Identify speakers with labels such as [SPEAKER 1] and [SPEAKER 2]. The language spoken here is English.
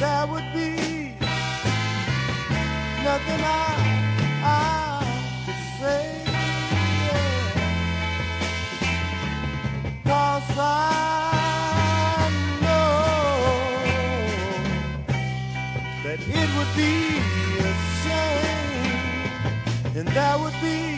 [SPEAKER 1] there would be nothing I, I could say. Yeah. Cause I know that it would be a shame, and that would be.